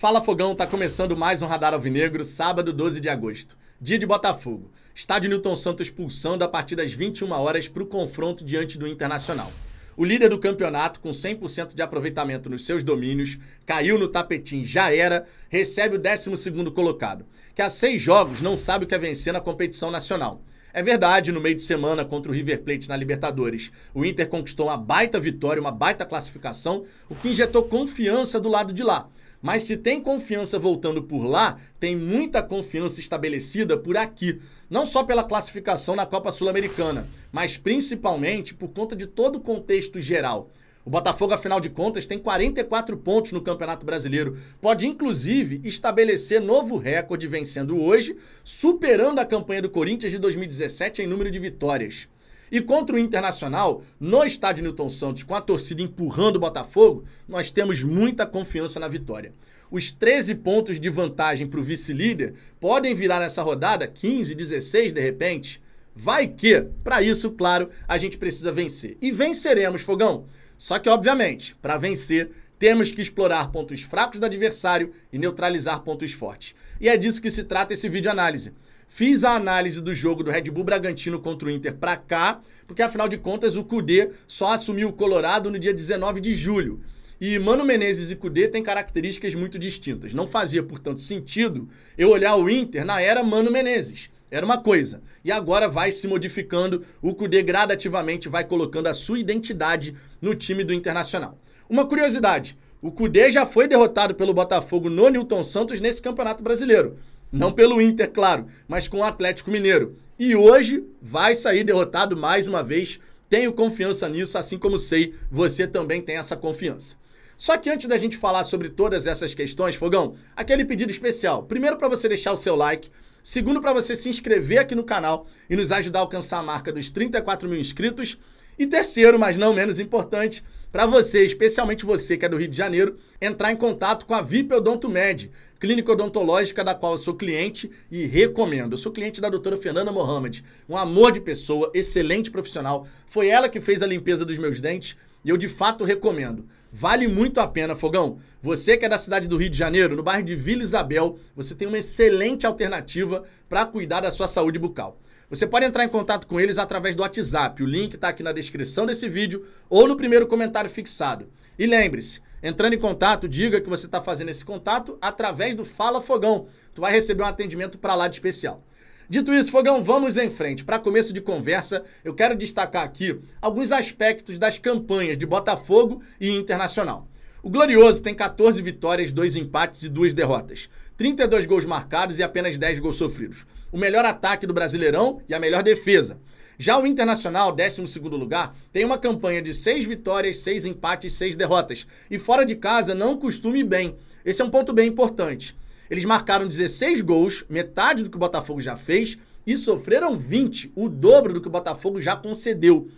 Fala Fogão, tá começando mais um Radar Alvinegro, sábado 12 de agosto. Dia de Botafogo. Estádio Newton Santos expulsando a partir das 21 horas para o confronto diante do Internacional. O líder do campeonato, com 100% de aproveitamento nos seus domínios, caiu no tapetinho, já era, recebe o 12 colocado, que há seis jogos não sabe o que é vencer na competição nacional. É verdade, no meio de semana contra o River Plate na Libertadores, o Inter conquistou uma baita vitória, uma baita classificação, o que injetou confiança do lado de lá. Mas se tem confiança voltando por lá, tem muita confiança estabelecida por aqui. Não só pela classificação na Copa Sul-Americana, mas principalmente por conta de todo o contexto geral. O Botafogo, afinal de contas, tem 44 pontos no Campeonato Brasileiro. Pode, inclusive, estabelecer novo recorde vencendo hoje, superando a campanha do Corinthians de 2017 em número de vitórias. E contra o Internacional, no estádio Newton Santos, com a torcida empurrando o Botafogo, nós temos muita confiança na vitória. Os 13 pontos de vantagem para o vice-líder podem virar nessa rodada 15, 16 de repente. Vai que, para isso, claro, a gente precisa vencer. E venceremos, Fogão. Só que, obviamente, para vencer, temos que explorar pontos fracos do adversário e neutralizar pontos fortes. E é disso que se trata esse vídeo análise. Fiz a análise do jogo do Red Bull Bragantino contra o Inter para cá, porque afinal de contas o Cudê só assumiu o Colorado no dia 19 de julho. E Mano Menezes e Cudê têm características muito distintas. Não fazia, portanto, sentido eu olhar o Inter na era Mano Menezes. Era uma coisa. E agora vai se modificando, o Cudê gradativamente vai colocando a sua identidade no time do Internacional. Uma curiosidade, o Cudê já foi derrotado pelo Botafogo no Newton Santos nesse Campeonato Brasileiro. Não pelo Inter, claro, mas com o Atlético Mineiro. E hoje vai sair derrotado mais uma vez. Tenho confiança nisso, assim como sei, você também tem essa confiança. Só que antes da gente falar sobre todas essas questões, Fogão, aquele pedido especial. Primeiro, para você deixar o seu like. Segundo, para você se inscrever aqui no canal e nos ajudar a alcançar a marca dos 34 mil inscritos. E terceiro, mas não menos importante, para você, especialmente você que é do Rio de Janeiro, entrar em contato com a VIP Odonto Med, clínica odontológica da qual eu sou cliente e recomendo. Eu sou cliente da doutora Fernanda Mohamed, um amor de pessoa, excelente profissional. Foi ela que fez a limpeza dos meus dentes e eu de fato recomendo. Vale muito a pena, Fogão. Você que é da cidade do Rio de Janeiro, no bairro de Vila Isabel, você tem uma excelente alternativa para cuidar da sua saúde bucal. Você pode entrar em contato com eles através do WhatsApp. O link está aqui na descrição desse vídeo ou no primeiro comentário fixado. E lembre-se, entrando em contato, diga que você está fazendo esse contato através do Fala Fogão. Tu vai receber um atendimento para lá de especial. Dito isso, Fogão, vamos em frente. Para começo de conversa, eu quero destacar aqui alguns aspectos das campanhas de Botafogo e Internacional. O Glorioso tem 14 vitórias, 2 empates e 2 derrotas. 32 gols marcados e apenas 10 gols sofridos. O melhor ataque do Brasileirão e a melhor defesa. Já o Internacional, 12 lugar, tem uma campanha de 6 vitórias, 6 empates e 6 derrotas. E fora de casa não costuma ir bem. Esse é um ponto bem importante. Eles marcaram 16 gols, metade do que o Botafogo já fez, e sofreram 20, o dobro do que o Botafogo já concedeu.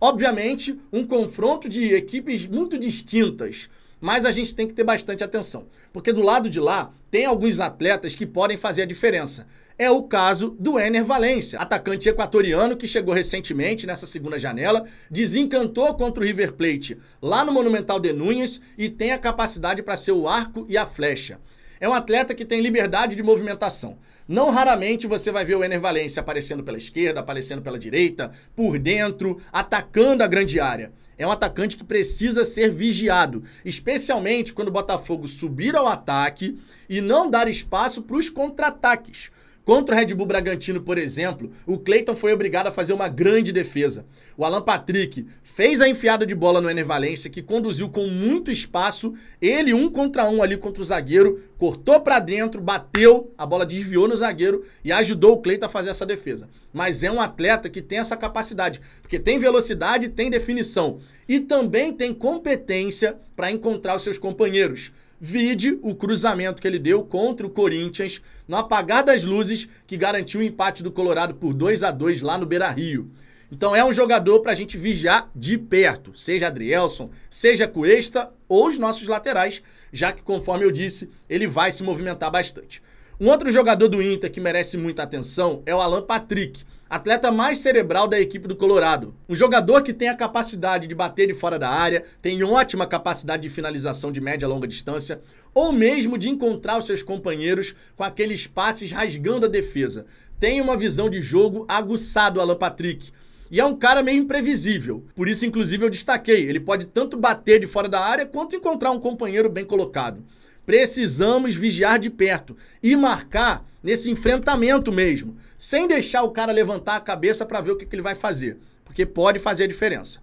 Obviamente, um confronto de equipes muito distintas mas a gente tem que ter bastante atenção, porque do lado de lá tem alguns atletas que podem fazer a diferença. É o caso do Ener Valência, atacante equatoriano que chegou recentemente nessa segunda janela, desencantou contra o River Plate lá no Monumental de Núñez e tem a capacidade para ser o arco e a flecha. É um atleta que tem liberdade de movimentação. Não raramente você vai ver o Ener Valência aparecendo pela esquerda, aparecendo pela direita, por dentro, atacando a grande área é um atacante que precisa ser vigiado, especialmente quando o Botafogo subir ao ataque e não dar espaço para os contra-ataques. Contra o Red Bull Bragantino, por exemplo, o Cleiton foi obrigado a fazer uma grande defesa. O Alan Patrick fez a enfiada de bola no Ener Valência, que conduziu com muito espaço, ele um contra um ali contra o zagueiro, cortou para dentro, bateu, a bola desviou no zagueiro e ajudou o Cleiton a fazer essa defesa. Mas é um atleta que tem essa capacidade, porque tem velocidade, tem definição e também tem competência para encontrar os seus companheiros. Vide o cruzamento que ele deu contra o Corinthians no apagar das luzes que garantiu o empate do Colorado por 2 a 2 lá no Beira-Rio. Então é um jogador para a gente vigiar de perto, seja Adrielson, seja Cuesta ou os nossos laterais, já que, conforme eu disse, ele vai se movimentar bastante. Um outro jogador do Inter que merece muita atenção é o Alan Patrick, atleta mais cerebral da equipe do Colorado. Um jogador que tem a capacidade de bater de fora da área, tem ótima capacidade de finalização de média e longa distância, ou mesmo de encontrar os seus companheiros com aqueles passes rasgando a defesa. Tem uma visão de jogo aguçado, Alan Patrick. E é um cara meio imprevisível. Por isso, inclusive, eu destaquei. Ele pode tanto bater de fora da área quanto encontrar um companheiro bem colocado. Precisamos vigiar de perto e marcar nesse enfrentamento mesmo, sem deixar o cara levantar a cabeça para ver o que, que ele vai fazer, porque pode fazer a diferença.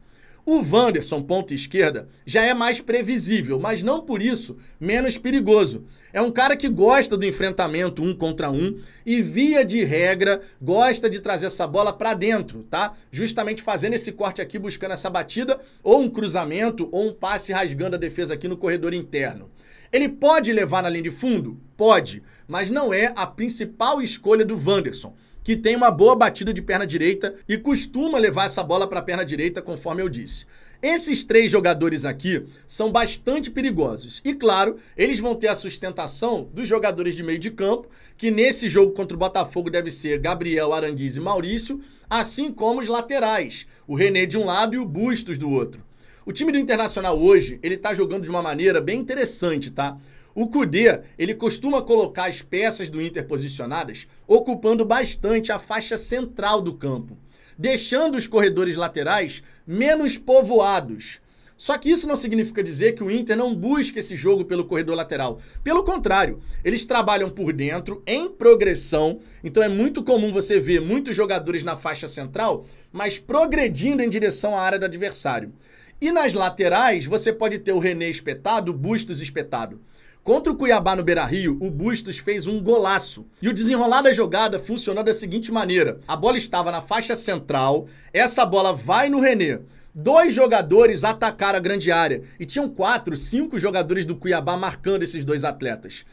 O Wanderson, ponta esquerda, já é mais previsível, mas não por isso menos perigoso. É um cara que gosta do enfrentamento um contra um e, via de regra, gosta de trazer essa bola para dentro, tá? Justamente fazendo esse corte aqui, buscando essa batida, ou um cruzamento, ou um passe rasgando a defesa aqui no corredor interno. Ele pode levar na linha de fundo? Pode, mas não é a principal escolha do Wanderson que tem uma boa batida de perna direita e costuma levar essa bola para a perna direita, conforme eu disse. Esses três jogadores aqui são bastante perigosos. E claro, eles vão ter a sustentação dos jogadores de meio de campo, que nesse jogo contra o Botafogo deve ser Gabriel, Aranguiz e Maurício, assim como os laterais, o René de um lado e o Bustos do outro. O time do Internacional hoje, ele tá jogando de uma maneira bem interessante, tá? O Cudê, ele costuma colocar as peças do Inter posicionadas, ocupando bastante a faixa central do campo, deixando os corredores laterais menos povoados. Só que isso não significa dizer que o Inter não busca esse jogo pelo corredor lateral. Pelo contrário, eles trabalham por dentro, em progressão. Então é muito comum você ver muitos jogadores na faixa central, mas progredindo em direção à área do adversário. E nas laterais, você pode ter o René espetado, o Bustos espetado. Contra o Cuiabá no Beira-Rio, o Bustos fez um golaço. E o desenrolar da jogada funcionou da seguinte maneira: a bola estava na faixa central, essa bola vai no René. Dois jogadores atacaram a grande área e tinham quatro, cinco jogadores do Cuiabá marcando esses dois atletas.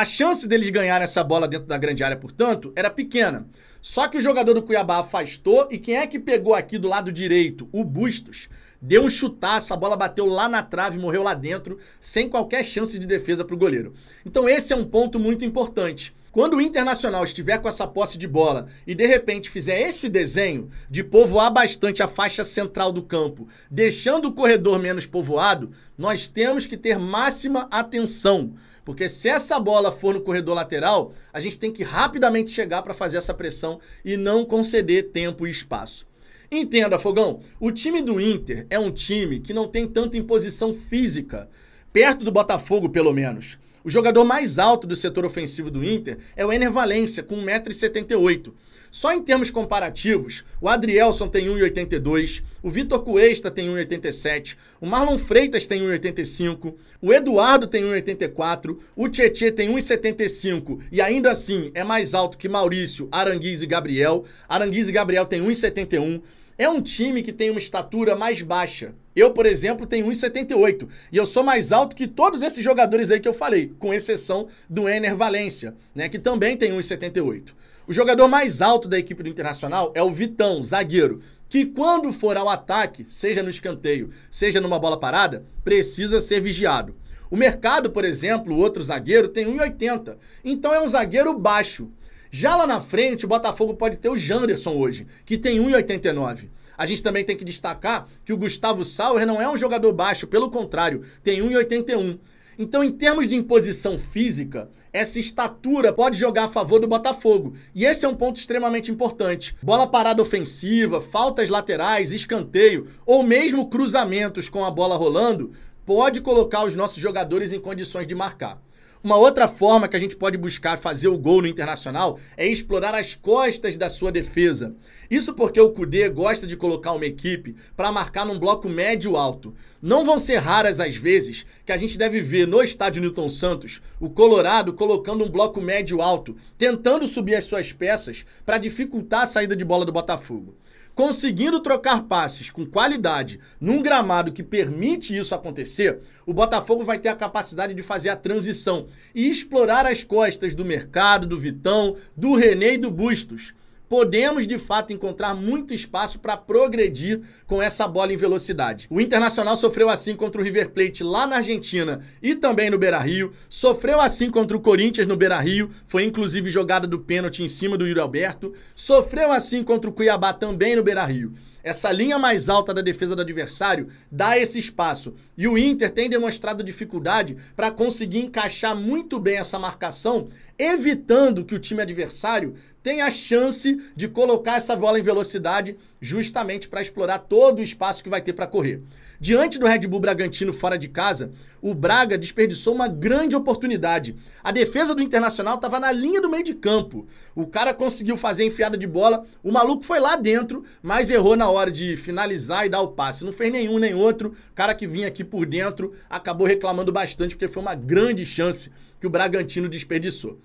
A chance deles ganharem essa bola dentro da grande área, portanto, era pequena. Só que o jogador do Cuiabá afastou e quem é que pegou aqui do lado direito? O Bustos. Deu um chutaço, a bola bateu lá na trave, morreu lá dentro, sem qualquer chance de defesa para o goleiro. Então esse é um ponto muito importante. Quando o Internacional estiver com essa posse de bola e de repente fizer esse desenho de povoar bastante a faixa central do campo, deixando o corredor menos povoado, nós temos que ter máxima atenção. Porque se essa bola for no corredor lateral, a gente tem que rapidamente chegar para fazer essa pressão e não conceder tempo e espaço. Entenda, Fogão, o time do Inter é um time que não tem tanta imposição física, perto do Botafogo pelo menos. O jogador mais alto do setor ofensivo do Inter é o Ener Valência, com 1,78m. Só em termos comparativos, o Adrielson tem 1,82, o Vitor Cuesta tem 1,87, o Marlon Freitas tem 1,85, o Eduardo tem 1,84, o Tietê tem 1,75 e ainda assim é mais alto que Maurício, Aranguiz e Gabriel. Aranguiz e Gabriel tem 1,71. É um time que tem uma estatura mais baixa. Eu, por exemplo, tenho 1,78 e eu sou mais alto que todos esses jogadores aí que eu falei, com exceção do Ener Valência, né, que também tem 1,78. O jogador mais alto da equipe do Internacional é o Vitão, zagueiro, que quando for ao ataque, seja no escanteio, seja numa bola parada, precisa ser vigiado. O mercado, por exemplo, outro zagueiro, tem 1,80. Então é um zagueiro baixo. Já lá na frente, o Botafogo pode ter o Janderson hoje, que tem 1,89. A gente também tem que destacar que o Gustavo Sauer não é um jogador baixo, pelo contrário, tem 1,81. Então, em termos de imposição física, essa estatura pode jogar a favor do Botafogo. E esse é um ponto extremamente importante. Bola parada ofensiva, faltas laterais, escanteio ou mesmo cruzamentos com a bola rolando pode colocar os nossos jogadores em condições de marcar. Uma outra forma que a gente pode buscar fazer o gol no Internacional é explorar as costas da sua defesa. Isso porque o Cudê gosta de colocar uma equipe para marcar num bloco médio alto. Não vão ser raras as vezes que a gente deve ver no estádio Newton Santos o Colorado colocando um bloco médio alto, tentando subir as suas peças para dificultar a saída de bola do Botafogo. Conseguindo trocar passes com qualidade num gramado que permite isso acontecer, o Botafogo vai ter a capacidade de fazer a transição e explorar as costas do mercado, do Vitão, do René e do Bustos. Podemos de fato encontrar muito espaço para progredir com essa bola em velocidade. O Internacional sofreu assim contra o River Plate lá na Argentina e também no Beira-Rio, sofreu assim contra o Corinthians no Beira-Rio, foi inclusive jogada do pênalti em cima do Yuri Alberto, sofreu assim contra o Cuiabá também no Beira-Rio. Essa linha mais alta da defesa do adversário dá esse espaço. E o Inter tem demonstrado dificuldade para conseguir encaixar muito bem essa marcação, evitando que o time adversário tenha a chance de colocar essa bola em velocidade justamente para explorar todo o espaço que vai ter para correr. Diante do Red Bull Bragantino fora de casa, o Braga desperdiçou uma grande oportunidade. A defesa do Internacional estava na linha do meio de campo. O cara conseguiu fazer a enfiada de bola, o maluco foi lá dentro, mas errou na hora de finalizar e dar o passe. Não fez nenhum nem outro. O cara que vinha aqui por dentro acabou reclamando bastante porque foi uma grande chance que o Bragantino desperdiçou.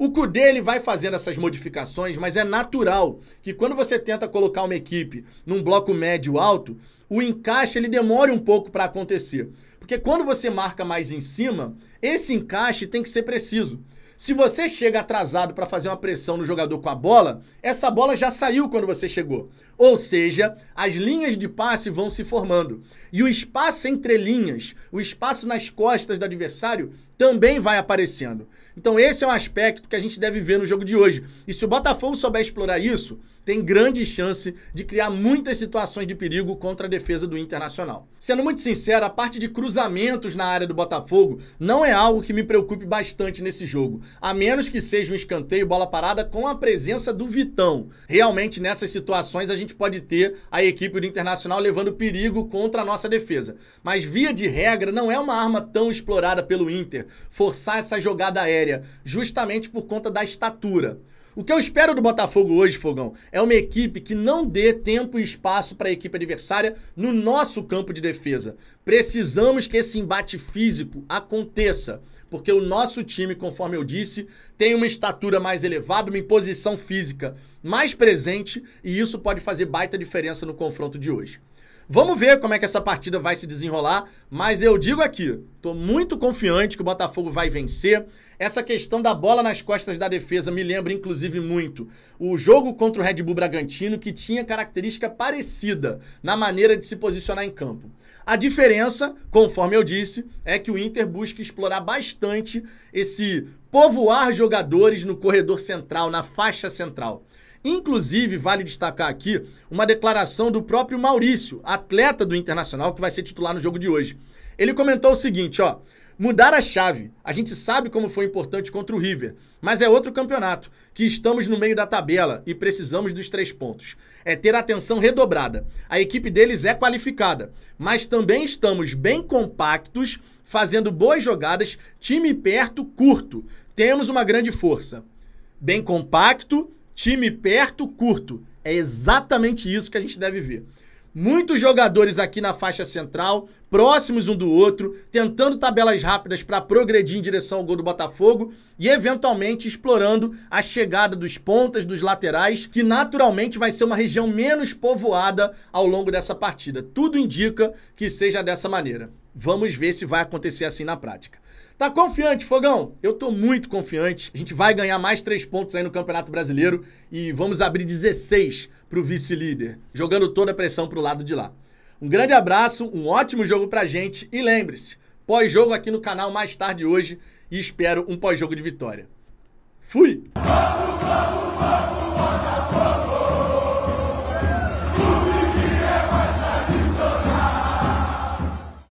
O Cudê ele vai fazendo essas modificações, mas é natural que quando você tenta colocar uma equipe num bloco médio alto, o encaixe ele demore um pouco para acontecer. Porque quando você marca mais em cima, esse encaixe tem que ser preciso. Se você chega atrasado para fazer uma pressão no jogador com a bola, essa bola já saiu quando você chegou. Ou seja, as linhas de passe vão se formando. E o espaço entre linhas, o espaço nas costas do adversário, também vai aparecendo. Então, esse é um aspecto que a gente deve ver no jogo de hoje. E se o Botafogo souber explorar isso, tem grande chance de criar muitas situações de perigo contra a defesa do Internacional. Sendo muito sincero, a parte de cruzamentos na área do Botafogo não é algo que me preocupe bastante nesse jogo, a menos que seja um escanteio bola parada com a presença do Vitão. Realmente nessas situações a gente pode ter a equipe do Internacional levando perigo contra a nossa defesa. Mas via de regra não é uma arma tão explorada pelo Inter forçar essa jogada aérea, justamente por conta da estatura. O que eu espero do Botafogo hoje, Fogão, é uma equipe que não dê tempo e espaço para a equipe adversária no nosso campo de defesa. Precisamos que esse embate físico aconteça, porque o nosso time, conforme eu disse, tem uma estatura mais elevada, uma imposição física mais presente e isso pode fazer baita diferença no confronto de hoje. Vamos ver como é que essa partida vai se desenrolar, mas eu digo aqui, tô muito confiante que o Botafogo vai vencer. Essa questão da bola nas costas da defesa me lembra inclusive muito o jogo contra o Red Bull Bragantino, que tinha característica parecida na maneira de se posicionar em campo. A diferença, conforme eu disse, é que o Inter busca explorar bastante esse povoar jogadores no corredor central, na faixa central. Inclusive, vale destacar aqui uma declaração do próprio Maurício, atleta do Internacional, que vai ser titular no jogo de hoje. Ele comentou o seguinte, ó: Mudar a chave. A gente sabe como foi importante contra o River, mas é outro campeonato, que estamos no meio da tabela e precisamos dos três pontos. É ter atenção redobrada. A equipe deles é qualificada, mas também estamos bem compactos, fazendo boas jogadas, time perto, curto. Temos uma grande força. Bem compacto, time perto, curto. É exatamente isso que a gente deve ver. Muitos jogadores aqui na faixa central, próximos um do outro, tentando tabelas rápidas para progredir em direção ao gol do Botafogo e eventualmente explorando a chegada dos pontas, dos laterais, que naturalmente vai ser uma região menos povoada ao longo dessa partida. Tudo indica que seja dessa maneira. Vamos ver se vai acontecer assim na prática. Tá confiante, Fogão? Eu tô muito confiante. A gente vai ganhar mais três pontos aí no Campeonato Brasileiro e vamos abrir 16 pro vice-líder, jogando toda a pressão pro lado de lá. Um grande abraço, um ótimo jogo pra gente e lembre-se, pós-jogo aqui no canal mais tarde hoje e espero um pós-jogo de vitória. Fui! Vamos, vamos, vamos,